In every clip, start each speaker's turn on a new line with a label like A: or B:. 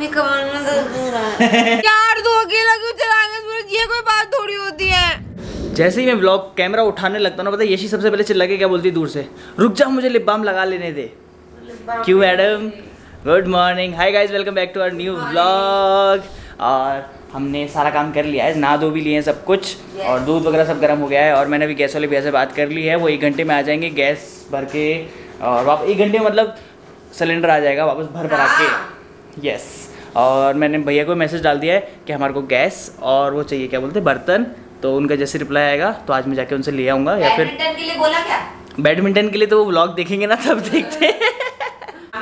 A: मेरे कमर में दर्द हो रहा है। यार तू अकेला क्यों चलाएगा? सूरज ये कोई बात थोड़ी होती है।
B: जैसे ही मैं ब्लॉग कैमरा उठाने लगता ना पता है यशी सबसे पहले चिल्ला के क्या बोलती है दूर से? रुक जा मुझे लिप बाम लगा लेने दे। क्यों madam good morning hi guys welcome back to our new vlog और हमने सारा काम कर लिया है नहा धो भी लिए हैं सब कुछ yes. और दूध वगैरह सब गर्म हो गया है और मैंने अभी गैस वाले भैया से बात कर ली है वो एक घंटे में आ जाएँगे गैस भर के और वापस एक घंटे में मतलब सिलेंडर आ जाएगा वापस भर भरा के यस और मैंने भैया को मैसेज डाल दिया है कि हमारे को गैस और वो चाहिए क्या बोलते हैं बर्तन। तो उनका जैसे रिप्लाई आएगा तो आज मैं जाके उनसे ले आऊँगा या फिर
A: बैडमिंटन के लिए बोला क्या?
B: बैडमिंटन के लिए तो वो ब्लॉग देखेंगे ना तब देखते हैं।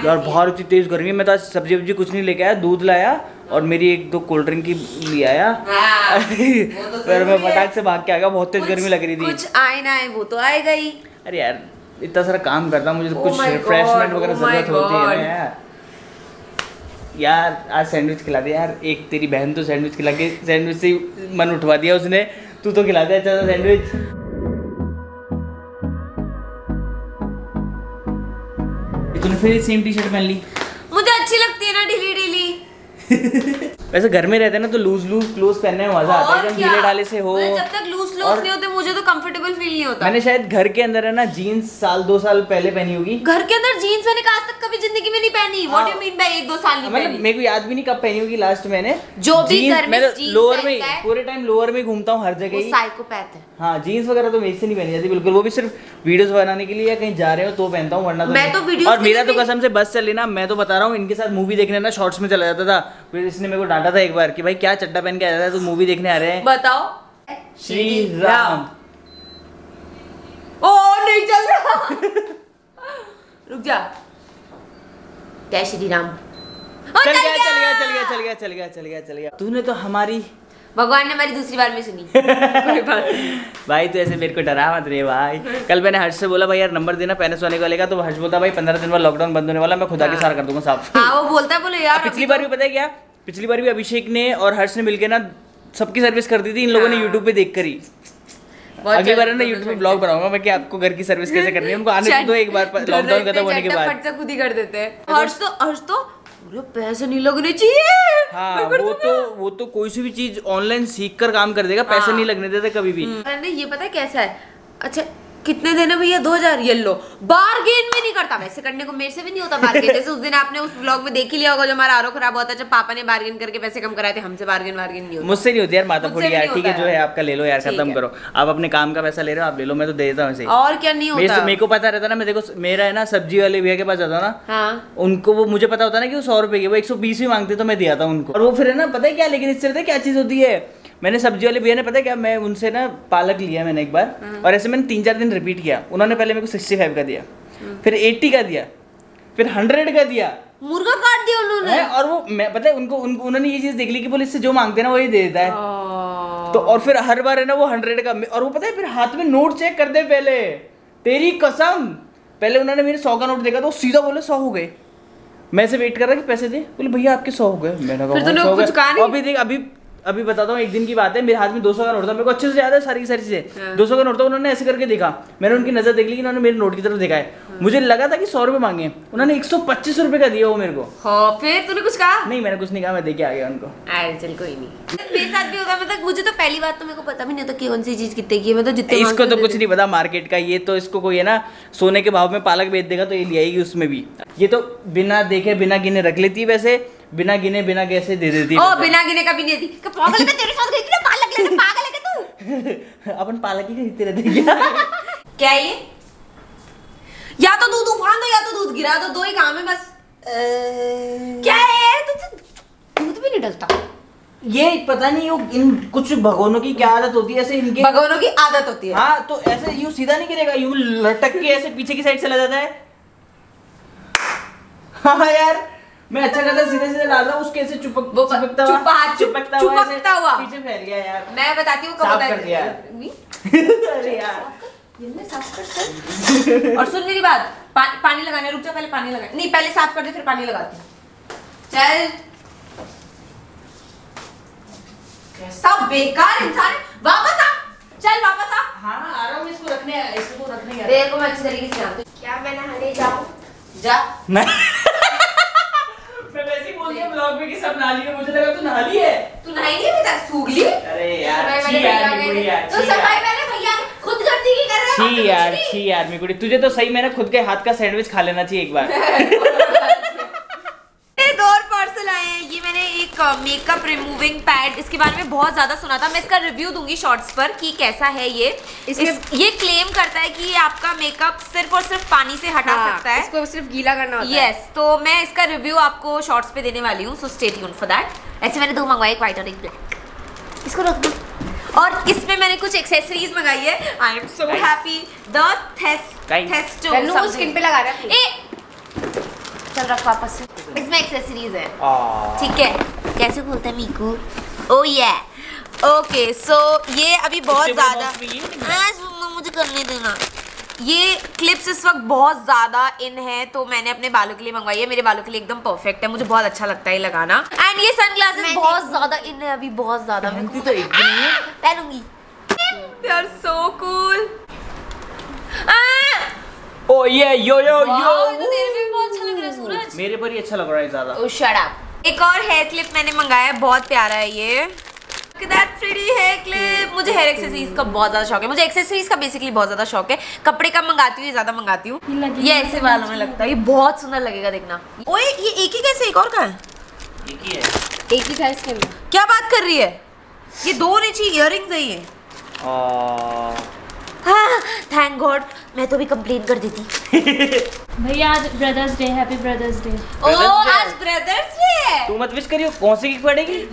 B: यार बाहर इतनी तेज गर्मी मैं तो आज सब्ज़ी वब्जी कुछ नहीं लेके आया दूध लाया और मेरी एक दो कोल्ड ड्रिंक की ले आया।
A: हाँ, तो
B: फिर मैं। फटाक से भाग के आ गया बहुत तेज गर्मी लग रही थी।
A: कुछ आए ना आए वो तो आएगा ही।
B: अरे यार इतना सारा काम करता मुझे तो
A: Oh
B: कुछ रिफ्रेशमेंट वगैरह
A: oh
B: ज़रूरत होती है यार। यार आज सैंडविच खिला दे यार एक तेरी बहन तो सैंडविच खिला के सैंडविच से मन उठवा दिया उसने तू तो खिला दे अच्छा सा सैंडविच तूने फिर सेम टी शर्ट पहन ली?
A: मुझे अच्छी लगती है ना ढीली ढीली
B: वैसे घर में रहते हैं ना तो लूज लूज क्लोज पहनने में मज़ा आता है। जब? ढीले ढाले से हो
A: जब तक लूज
B: और
A: लूज नहीं होते मुझे तो कंफर्टेबल फील नहीं होता।
B: मैंने शायद घर के अंदर है ना जीन्स साल दो साल पहले पहनी होगी।
A: घर के अंदर जीन्स मैंने आज तक कभी ज़िंदगी में नहीं पहनी। व्हाट यू मीन बाय एक दो साल नहीं
B: मतलब
A: पहनी?
B: मेरे को याद भी नहीं कब पहनी होगी लास्ट मैंने।
A: जो भी घर में
B: लोअर में पूरे टाइम लोअर में घूमता हूँ हर जगह ही।
A: साइकोपैथ है।
B: हाँ जीन्स वगैरह तो मेरे से नहीं पहनी जाती बिल्कुल। वो भी सिर्फ़ वीडियोस बनाने के लिए या कहीं जा रहे हो तो पहनता हूँ वरना तो
A: मैं तो videos
B: और मेरा तो कसम से बस चले ना मैं तो बता रहा हूँ इनके साथ मूवी देखने ना शॉर्ट्स में चला जाता था। फिर इसने मेरे को डांटा था एक बार कि भाई क्या चड्डा पहन के आ जाता है तू मूवी देखने आ रहे हैं।
A: बताओ।
B: श्री राम
A: ओ नहीं चल रहा। रुक जा। जय श्री राम
B: चल गया चल गया चल गया। चल गया चल गया चल गया चल गया। तूने तो हमारी
A: भगवान ने हमारी दूसरी बार में सुनी। कोई बात
B: भाई तू ऐसे मेरे को डरा मत रे भाई। कल मैंने हर्ष से बोला भाई यार नंबर देना पैनासोनिक वाले का। तो हर्ष बोलता भाई पंद्रह दिन बाद लॉकडाउन बंद होने वाला मैं खुदा के
A: हाँ।
B: सारा कर दूँगा साफ़।
A: हाँ वो बोलता है बोले यार
B: पिछली बार भी पता है क्या? पिछली बार भी अभिषेक ने और हर्ष ने मिलके ना सबकी सर्विस कर दी थी इन लोगों ने
A: हाँ।
B: यूट्यूब पे देख कर। ही अगली बार ना यूट्यूब पे ब्लॉग बनाऊँगा मैं कि आपको घर की सर्विस कैसे करनी है। उनको आने तो दो एक बार लॉकडाउन खत्म होने के बाद।
A: खुद ही कर देते हैं। हर्ष तो हर्ष तो पूरे पैसे नहीं लगने चाहिए।
B: हाँ वो तो वो तो कोई सी भी चीज़ ऑनलाइन सीख कर काम कर देगा पैसे
A: हाँ।
B: नहीं लगने देते कभी भी।
A: मैंने ये पता है कैसा है? अच्छा कितने देने भैया? दो हज़ार ये लो बार्गेन में नहीं करता। वैसे करने को मेरे से भी नहीं होता बार्गेन जैसे उस दिन आपने उस ब्लॉग में देख ही लिया होगा जो हमारा आरो खराब हुआ था जब पापा ने बार्गेन करके पैसे कम कराए थे हमसे बार्गेन वार्गेन नहीं होता।
B: मुझसे नहीं होती यार माता फोड़ी यार। ठीक है जो है
A: है।
B: आपका ले लो यार खत्म करो। आप अपने काम का पैसा ले रहे हो आप ले लो मैं तो दे देता हूँ
A: और क्या नहीं होता?
B: मेरे को पता रहता ना मैं देखो मेरा है ना सब्ज़ी वाले भैया के पास जाता ना
A: हाँ।
B: उनको वो मुझे पता होता ना कि वो सौ रुपए की वो एक सौ बीस भी मांगते तो मैं दिया था उनको। और वो फिर है ना पता है क्या लेकिन इससे पता क्या चीज़ होती है? मैंने सब्ज़ी वाले भैया ने पता है क्या मैं उनसे ना पालक लिया मैंने एक बार
A: हाँ।
B: और ऐसे मैंने तीन चार दिन रिपीट किया। उन्होंने पहले मेरे को सिक्सटी फाइव का दिया फिर एट्टी का दिया फिर हंड्रेड का दिया।
A: मुर्गा काट दिया उन्होंने।
B: और वो मैं पता है उनको उन्होंने ये चीज़ देख ली कि बोले इससे जो मांगते हैं ना वही दे देता है।
A: हाँ।
B: तो और फिर हर बार है ना वो हंड्रेड का और वो पता है फिर हाथ में नोट चेक करते हैं पहले। तेरी कसम। पहले उन्होंने मेरे सौ का नोट देखा तो सीधा बोले सौ हो गए। मैं से वेट कर रहा कि पैसे दे। बोले भैया आपके सौ हो गए। मैंने कहा
A: फिर
B: "हाँ,
A: तूने कुछ कहा नहीं?
B: अभी देख अभी अभी बताता हूँ एक दिन की बात है मेरे हाथ में दो सौ का नोट था मेरे को अच्छे से याद है सारी की सारी चीज़ें।
A: हाँ।
B: दो सौ का नोट था उन्होंने ऐसे करके देखा। मैंने उनकी नज़र देख ली कि उन्होंने मेरे नोट की तरफ़ देखा है।
A: हाँ।
B: मुझे लगा था कि सौ रुपए मांगे। उन्होंने एक सौ पच्चीस रुपये का दिया वो मेरे को।
A: हाँ फिर तूने कुछ कहा?
B: नहीं मैंने कुछ नहीं कहा मैं दे के आ गया उनको।
A: अरे चल कोई नहीं। मेरे साथ भी होता मतलब मुझे तो पहली बात तो मेरे को पता भी नहीं होता कि कौन सी चीज़ कितने की है। मैं तो जितने
B: इसको तो कुछ नहीं पता मार्केट का ये तो इसको कोई है ना सोने के भाव में पालक बेच देगा तो ये ले आएगी उसमें भी। ये तो बिना देखे बिना गिने रख लेती है वैसे। बिना गिने बिना कैसे दे देती
A: ओ
B: है
A: बिना गिने का भी नहीं दी कि पागल मैं तेरे साथ गई थी ना? पालक लेने पागल है क्या तू?
B: अपन पालक ही खरीदते रहते हैं क्या?
A: क्या ये? या तो दूध उफान दो या तो दूध गिरा दो दो ही काम है बस। क्या है तुझसे दूध भी नहीं डलता।
B: ये पता नहीं वो इन कुछ भगवानों की क्या आदत होती है ऐसे इनके
A: भगवानों की आदत होती है।
B: हाँ तो ऐसे यू सीधा नहीं गिरेगा यू लटक के ऐसे पीछे की साइड चला जाता है हाँ यार। मैं अच्छा खासा सीधे सीधे डाल रहा हूँ उसके ऐसे चुपक
A: वो
B: चिपकता
A: चुपा-
B: हुआ
A: चुप-
B: चिपकता हुआ
A: चुपकता हुआ।
B: पीछे फैल गया यार।
A: मैं बताती हूँ कब
B: साफ़ कर दिया। अरे यार।
A: ये मैं साफ़ कर कर। और सुन मेरी बात पा, पानी लगाने रुक जा पहले पानी लगा नहीं पहले साफ़ कर दे फिर पानी लगाती। चल। सब बेकार इंसान वापस आ। चल वापस आ।
B: हाँ आ रहा हूँ इसको रखने इसको रखने
A: को मैं अच्छी तरीके से
C: क्या मैं नहाने जाऊँ?
A: जा।
B: मैं मैं वैसे ही बोल दिया ब्लॉग में कि सब नाली है मुझे लगा तू नाली है।
A: तू नहाई नहीं अभी तक सूगली
B: अरे यार यार
A: तो
B: यार।
A: सफ़ाई वाले भैया खुद गंदगी की कर रहे
B: छी यार छी यार तुझे तो सही मैंने खुद के हाथ का सैंडविच खा लेना चाहिए एक बार
A: एक और पार्सल आए हैं ये मैंने एक मेकअप रिमूविंग पैड इसके बारे में बहुत ज़्यादा सुना था। मैं इसका रिव्यू दूँगी शॉर्ट्स पर कि कैसा है ये।
C: इसमें-
A: इस, ये क्लेम करता है कि ये आपका मेकअप सिर्फ़ और सिर्फ़ पानी से हटा
C: हाँ,
A: सकता है।
C: इसको सिर्फ़ गीला करना होता है।
A: यस तो मैं इसका रिव्यू आपको शॉर्ट्स पे देने वाली हूँ so stay tune for that ऐसे मैंने दो मंगवाए एक व्हाइट और एक ब्लैक इसको रख दो। और इसमें मैंने कुछ एक्सेसरीज मंगाई है। I am so happy the
C: skin पे लगा रहा है।
A: ए! चल रख वापस इसमें एक्सेसरीज है। ठीक है। कैसे खोलते हैं मीकू? ओ ये ओके सो ये अभी बहुत ज़्यादा
B: नहीं
A: हाँ, सुनो, मुझे करने देना। ये क्लिप्स इस वक्त बहुत ज़्यादा इन है तो मैंने अपने बालों के लिए मंगवाई है। मेरे बालों के लिए एकदम परफेक्ट है। मुझे बहुत अच्छा लगता है लगाना। एंड ये सनग्लासेस बहुत ज़्यादा इन है अभी बहुत ज़्यादा।
B: तो एक भी नहीं है।
A: पहनूँगी। दे आर सो कूल
B: ओ ये यो यो यो
A: तो तेरे पे भी बहुत लग रहा सूरज।
B: मेरे पर ही अच्छा लग रहा है ज़्यादा।
A: Oh, shut up. एक और हेयर क्लिप मैंने मंगाया है बहुत प्यारा है ये। दैट प्रीटी हेयर क्लिप मुझे हेयर एक्सेसरीज का बहुत ज़्यादा शौक है। मुझे एक्सेसरीज का बेसिकली बहुत ज़्यादा शौक है। कपड़े कम मंगाती हूँ ये ज़्यादा मंगाती हूँ। ये ऐसे बालों में लगता है। ये बहुत सुंदर लगेगा देखना। ओए ये एक ही कैसे एक और का है?
B: एक ही है।
C: एक ही था इसके अंदर।
A: क्या बात कर रही है? ये दो नीचे इयर है ये।
B: आ,
A: हाँ थैंक गॉड मैं तो भी कंप्लेन कर देती।
D: भैया आज brothers day happy brothers day
A: ओ आज ब्रदर्स डे
B: तू मत विश करियो कौन सी की पड़ेगी?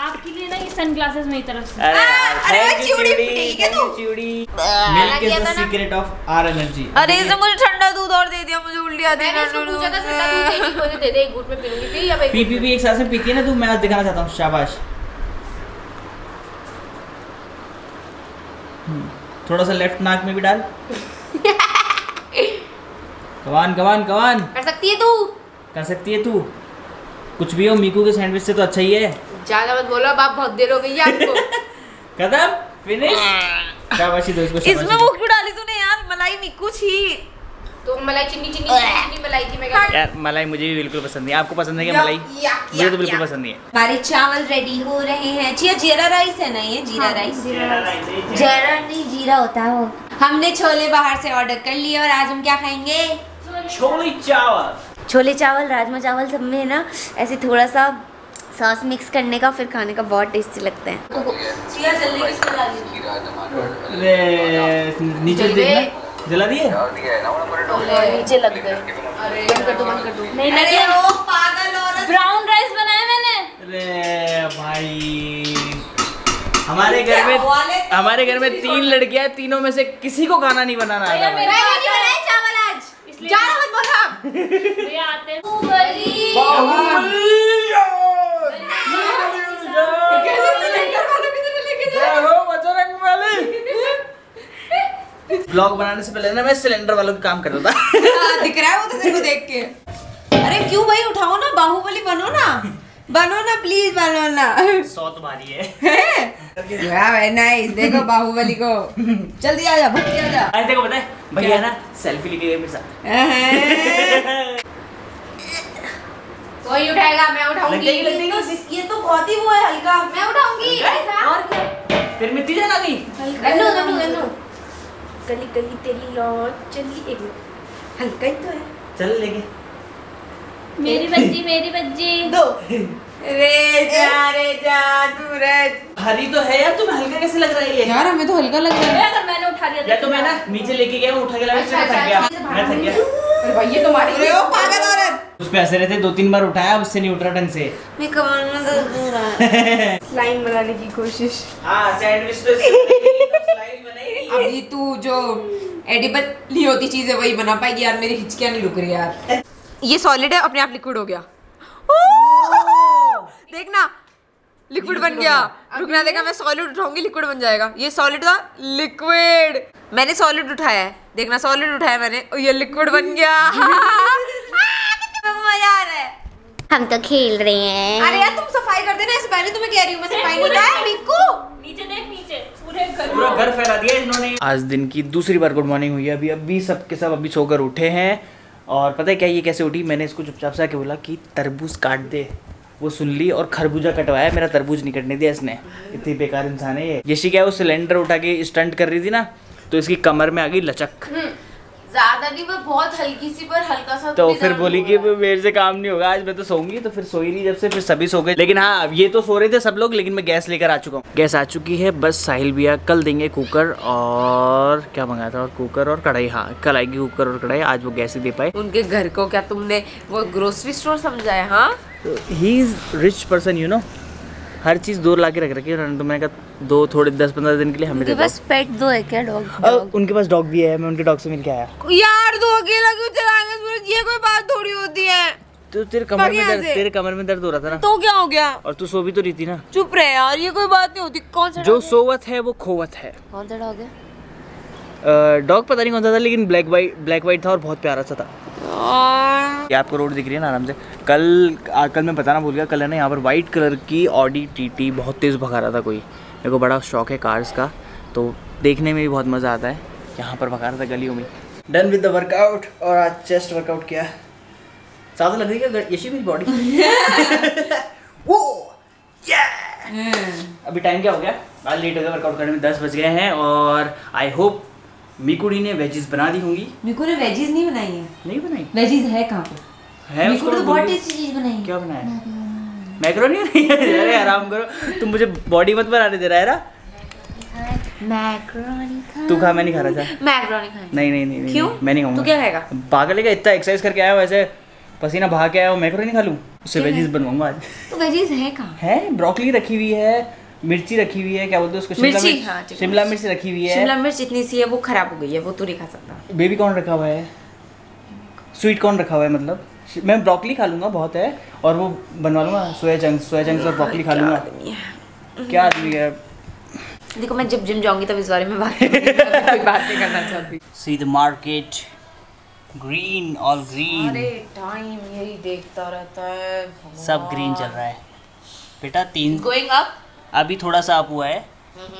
D: आपके लिए ना ये सनग्लासेस मेरी तरफ़ से।
B: अरे
A: अरे
B: थैंक यू
A: चिड़ी ठीक है तू?
B: चिड़ी। Milk is the secret of our energy
A: अरे इसने मुझे ठंडा दूध और दे दिया मुझे उल्टी आती
C: मैंने इसको पूछा था ठंडा दूध ही दे दे एक घूट में पीऊँगी। पी या भाई
B: पी पी पी एक साथ में पीती है ना तू मैं आज दिखाना चाहता हूँ शाबाश। थोड़ा सा लेफ़्ट नाक में भी डाल। कवान कवान कवान
C: कर सकती है तू?
B: कर सकती है तू। कुछ भी हो मीकू के सैंडविच से तो अच्छा ही है।
C: ज़्यादा मत बोलो अब आप बहुत देर हो गई है आपको।
B: कदम फिनिश शाबाशी दो इसको
A: इसमें वो क्यों डाली तूने यार? मलाई मीकू छी।
C: तो मलाई चिन्नी चिन्नी चिन्नी मलाई थी मैं क्या
B: यार मलाई मुझे भी बिल्कुल पसंद नहीं। आपको पसंद है क्या मलाई? मुझे तो बिल्कुल पसंद नहीं है।
A: हमारे चावल रेडी हो रहे हैं। जिया जीरा राइस है ना ये? जीरा राइस जीरा नहीं जीरा होता है। वो हमने छोले बाहर से ऑर्डर कर लिए और आज हम क्या खाएँगे?
B: छोले चावल।
A: छोले चावल राजमा चावल सब में ना ऐसे थोड़ा सा सॉस मिक्स करने का फिर खाने का बहुत टेस्टी लगता है। जिया जल्दी किसको डाली
B: अरे नीचे। देखना जला दिए?
C: नीचे लग गए। बंद कर दो बंद कर दो।
D: नहीं लगे
A: पागल औरत।
D: ब्राउन राइस बनाया मैंने।
B: अरे भाई। हमारे घर में
A: तो
B: हमारे घर में तीन लड़कियाँ हैं तीनों में से किसी को खाना नहीं बनाना
A: बनाए चावल आज।
D: इसलिए
A: मत बोल आप
D: भैया आते हैं।
B: ब्लॉग बनाने से पहले ना मैं सिलेंडर वालों का काम करता था।
A: हाँ, दिख रहा है वो तो तेरे को देख के। अरे क्यों भाई उठाओ ना बाहुबली बनो ना। बनो ना प्लीज़ बनो ना।
B: सौ तुम्हारी है।
A: भाई नाइस देखो बाहुबली को। जल्दी आ जा भक्ति आ जा।
B: आज देखो पता है भैया। ना सेल्फी लेके गए मेरे साथ।
C: कोई उठाएगा मैं उठाऊँगी।
A: ये तो ये तो बहुत ही वो है हल्का।
C: मैं उठाऊँगी
A: और क्या?
B: फिर मिट्टी जाना गई।
C: गली गली तेरी लौट चली एक मिनट।
A: हल्का ही तो है।
B: चल लेके
D: मेरी बच्ची मेरी बच्ची।
A: दो। रे जा रे जा सूरज।
B: हरी तो है यार तुम्हें हल्का कैसे लग रहा है ये?
A: यार हमें तो हल्का लग रहा है।
D: अगर मैंने उठा लिया
B: या तो मैं ना नीचे लेके गया मैं उठा के लाया मैं थक गया। मैं थक गया।
C: अरे भाई ये तो मारी।
A: अरे ओ पागल औरत।
B: उस पे हंसे रहे थे दो तीन बार उठाया उससे नहीं उठ रहा ढंग से।
A: मैं कमान में दर्द हो रहा है
C: स्लाइम बनाने की कोशिश।
B: हाँ सैंडविच तो
A: अभी तू जो एडिबल नहीं होती चीज़ें वही बना पाएगी यार मेरी हिचकियाँ नहीं रुक रही यार। ये सॉलिड है अपने आप लिक्विड हो गया। देखना लिक्विड बन गया। रुकना देखा मैं सॉलिड उठाऊँगी लिक्विड बन जाएगा। ये सॉलिड था लिक्विड मैंने सॉलिड उठाया है। देखना सॉलिड उठाया मैंने और ये लिक्विड बन गया। मज़ा आ रहा है।
E: हम तो खेल रहे हैं।
A: अरे यार तुम सफ़ाई कर देना ऐसे पहले तुम्हें कह रही हूँ मैं सफ़ाई नहीं उठाया बिक्कू
D: नीचे देख नीचे पूरे घर
B: पूरा घर फैला दिया इन्होंने। आज दिन की दूसरी बार गुड मॉर्निंग हुई है। अभी अभी सब के सब अभी सोकर उठे हैं। और पता है क्या ये कैसे उठी? मैंने इसको चुपचाप से आके बोला कि तरबूज काट दे। वो सुन ली और खरबूजा कटवाया। मेरा तरबूज नहीं कटने दिया इसने। इतनी बेकार इंसान है ये। यशी क्या है वो सिलेंडर उठा के स्टंट कर रही थी ना तो इसकी कमर में आ गई लचक।
A: ज़्यादा नहीं वो बहुत हल्की सी पर हल्का सा
B: तो फिर बोली कि मेरे से काम नहीं होगा आज मैं तो सोऊँगी तो फिर सोई नहीं जब से फिर सभी सो गए। लेकिन हाँ अब ये तो सो रहे थे सब लोग लेकिन मैं गैस लेकर आ चुका हूँ। गैस आ चुकी है बस साहिल भैया कल देंगे कुकर और क्या मंगाया था और कुकर और कढ़ाई। हाँ कल आएगी कुकर और कढ़ाई आज वो गैस ही दे पाए।
A: उनके घर को क्या तुमने वो ग्रोसरी स्टोर समझाया हाँ? He
B: is rich person you know हर चीज़ दूर ला के रख रखी है तो मैंने कहा दो थोड़े दस पंद्रह दिन के लिए हमें दे
E: उनके
B: दो
E: पास पेट दो है क्या? डॉग
B: उनके पास डॉग भी है मैं उनके डॉग से मिल के आया।
A: यार दो अकेला क्यों चलाएँगे सूरज ये कोई बात थोड़ी होती है।
B: तो तेरे कमर में दर्द तेरे कमर में दर्द हो रहा था ना?
A: तो क्या हो गया?
B: और तू सो भी तो रही थी ना?
A: चुप रहे यार ये कोई बात नहीं होती। कौन सा
B: जो सोवत है वो खोवत है।
E: कौन सा डॉग है?
B: डॉग पता नहीं कौन सा था लेकिन ब्लैक वाइट ब्लैक वाइट था और बहुत प्यारा सा था। ये आपको रोड दिख रही है ना आराम से। कल आ, कल मैं बताना भूल गया कल है ना यहाँ पर वाइट कलर की ऑडी टी टी बहुत तेज़ भगा रहा था कोई। मेरे को बड़ा शौक है कार्स का तो देखने में भी बहुत मज़ा आता है। यहाँ पर भगा रहा था गलियों में। डन विद द वर्कआउट और आज चेस्ट वर्कआउट किया। ज़्यादा लग रही है यशी मेरी बॉडी वो अभी टाइम क्या हो गया? आज लेट हो गया वर्कआउट करने में दस बज गए हैं और आई होप मीकुड़ी ने वेजिस बना दी होंगी।
C: मिकू ने वेजीज नहीं बनाई है।
B: नहीं बनाई?
C: वेजीज है कहाँ पे?
B: है
C: मिकू ने तो बहुत टेस्टी चीज़ बनाई है।
B: क्या बनाया? मैक्रोनी। नहीं अरे आराम करो। तुम मुझे बॉडी मत बनाने दे रहा है ना?
E: खा।
B: तू खा मैं नहीं खा रहा था
A: मैक्रोनी खाए
B: नहीं नहीं नहीं
A: क्यों?
B: मैं नहीं खाऊँगा।
A: तू क्या खाएगा?
B: पागल है क्या? इतना एक्सरसाइज करके आया वैसे पसीना बहा के आया हूँ मैक्रोनी खा लूँ? उससे वेजिस बनवाऊँगा आज।
C: तो वेजीज है कहाँ?
B: है ब्रोकली रखी हुई है मिर्ची रखी हुई है क्या बोलते हैं उसको शिमला
A: मिर्ची,
B: मिर्च?
A: हाँ,
B: शिमला मिर्च। रखी हुई है।
A: शिमला मिर्च इतनी सी है वो खराब हो गई है वो तू नहीं खा सकता।
B: बेबी कॉर्न रखा हुआ है। स्वीट कॉर्न रखा हुआ है मतलब। मैं ब्रोकली खा लूँगा बहुत है और वो बनवा लूँगा सोया चंक्स सोया चंक्स और ब्रोकली खा लूँगा। क्या आदमी है।
A: देखो मैं जब जिम जाऊँगी तब इस बारे में बात कोई बात नहीं करना चाहती।
B: See the market green all green
A: अरे टाइम यही देखता रहता है
B: सब ग्रीन चल रहा है। बेटा तीन
A: गोइंग अप
B: अभी थोड़ा सा अप हुआ है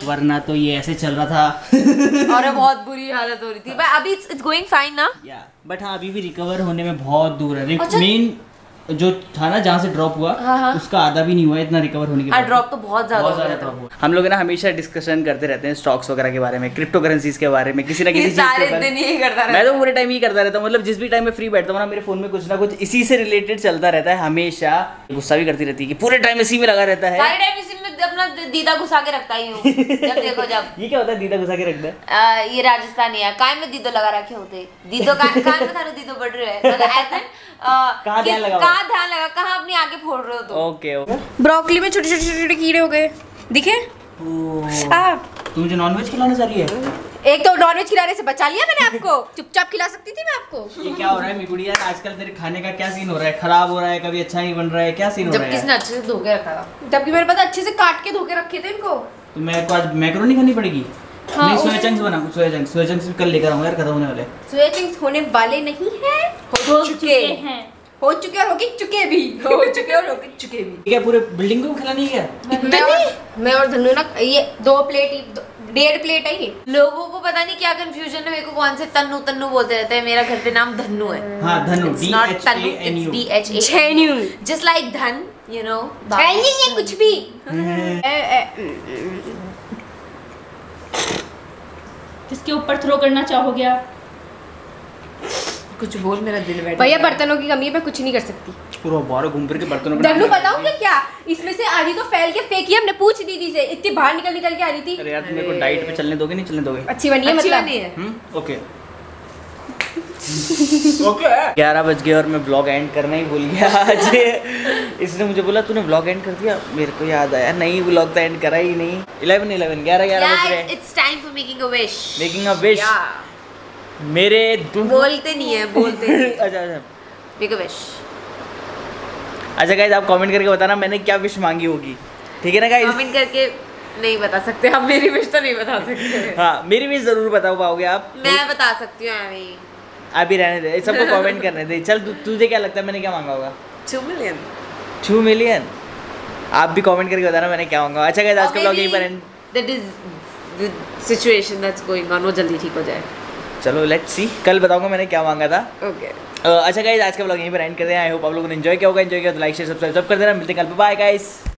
B: वरना तो ये ऐसे चल रहा था।
A: और बहुत बुरी हालत हो रही थी। बट अभी इट्स गोइंग फाइन ना?
B: या बट हाँ अभी भी रिकवर होने में बहुत दूर है।
A: अच्छा।
B: मेन जो था ना जहाँ से ड्रॉप हुआ
A: हाँ, हाँ।
B: उसका आधा भी नहीं हुआ इतना रिकवर होने के
A: हाँ
B: बाद।
A: ड्रॉप तो बहुत ज़्यादा हो
B: हम लोग ना हमेशा डिस्कशन करते रहते हैं स्टॉक्स वगैरह के बारे में क्रिप्टो करेंसीज के बारे में किसी ना किसी
A: सारे दिन यही करता
B: मैं तो पूरे टाइम ही करता रहता हूँ। मतलब जिस भी टाइम में फ्री बैठता हूँ ना मेरे फ़ोन में कुछ ना कुछ इसी से रिलेटेड चलता रहता है हमेशा। गुस्सा भी करती रहती है कि पूरे टाइम इसी में लगा रहता है।
A: इसी में अपना दीदा घुसा के रखता ही हूँ। जब देखो जब।
B: ये क्या होता है दीदा घुसा के रखता है
A: ये राजस्थानी है। काय में दीदो लगा रखे होते? दीदो का कान में थारो दीदो बढ़ रहे हैं? कहा
B: कहाँ ध्यान लगा कहा
A: कहाँ ध्यान लगा कहाँ अपनी आगे फोड़ रहे हो तो
B: ओके ओके।
C: ब्रोकली में छोटे छोटे छोटे छोटे कीड़े हो गए। दिखे? आ,
B: तू मुझे नॉनवेज खिलाना चाह रही है?
C: एक तो नॉनवेज खिलाने से बचा लिया मैंने आपको। चुपचाप खिला सकती थी मैं आपको।
B: ये क्या हो रहा है मिकुड़ी यार आजकल तेरे खाने का क्या सीन हो रहा है? खराब हो रहा है? कभी अच्छा नहीं बन रहा है? क्या सीन हो रहा है?
A: किसने अच्छे से धो के रखा था।
C: जबकि मेरे पास अच्छे से काट के धोके रखे थे इनको।
B: तो मेरे को आज मैक्रोनी खानी पड़ेगी?
C: हाँ,
B: नहीं
C: उस-
B: सोया चंक्स बना सोया चंक्स सोया चंक्स भी कल लेकर आऊँगा यार खत्म होने वाले।
C: सोया चिंग्स होने वाले नहीं है।
D: हो चुके हैं।
C: हो चुके और होके चुके भी। हो चुके और होके चुके भी।
B: ये क्या पूरे बिल्डिंग को खिलानी है क्या?
C: मैं और मैं और धनु ना ये दो प्लेट ही- डेढ़ प्लेट है ये।
A: लोगों को पता नहीं क्या कंफ्यूजन है मेरे को कौन से तन्नू तन्नू बोलते रहते हैं मेरा घर पे नाम धन्नू है।
B: हाँ Dhanu D H A U
A: A
C: Genuine.
A: just like धन you know
C: ये कुछ भी।
D: किसके ऊपर थ्रो करना चाहोगे आप?
A: कुछ बोल मेरा दिल बैठ
C: भैया बर्तनों की कमी है मैं कुछ नहीं कर सकती।
B: पूरा बारह घूम फिर के बर्तनों पे
C: धनु
B: डाल
C: बताऊँ क्या क्या? इसमें से आधी तो फैल के फेंकी हमने पूछ दीदी से इतनी बाहर निकल निकल के आ रही थी।
B: अरे यार मेरे को डाइट पे चलने दोगे नहीं चलने दोगे?
C: अच्छी बनी है
A: अच्छी
C: मतलब।
A: बनी है।
B: Hmm okay. ओके। ग्यारह बज गए और मैं ब्लॉग एंड करना ही भूल गया आज। इसने मुझे बोला तूने ब्लॉग एंड कर दिया? मेरे को याद आया। नहीं ब्लॉग तो एंड करा ही नहीं। इलेवन इलेवन ग्यारह ग्यारह बज
A: it's, it's time for making a wish.
B: Making a wish मेरे
A: बोलते नहीं है बोलते नहीं
B: अच्छा अच्छा।
A: A
B: अच्छा गाइज़ आप कमेंट करके बताना मैंने क्या विश मांगी होगी। ठीक है ना गाइज़
A: कमेंट करके नहीं बता सकते हम मेरी विश तो नहीं बता सकते।
B: हाँ मेरी विश ज़रूर बता पाओगे आप?
A: मैं बता सकती हूँ अभी
B: अभी रहने दे सबको कमेंट करने दे। चल तु, तुझे क्या लगता है मैंने क्या मांगा होगा?
A: टू मिलियन
B: टू मिलियन आप भी कमेंट करके बताना मैंने क्या मांगा अच्छा गाइज़ आज का ब्लॉग यहीं पर end
A: that is the situation that's going on वो जल्दी ठीक हो जाए।
B: चलो लेट सी कल बताऊँगा मैंने क्या मांगा था।
A: Okay okay.
B: uh, अच्छा गाइज़ आज का ब्लॉग यहीं पर एंड कर रहे हैं. आई होप आप लोगों ने एंजॉय किया होगा. एंजॉय किया तो लाइक शेयर सब्सक्राइब सब कर देना. मिलते हैं कल. Bye guys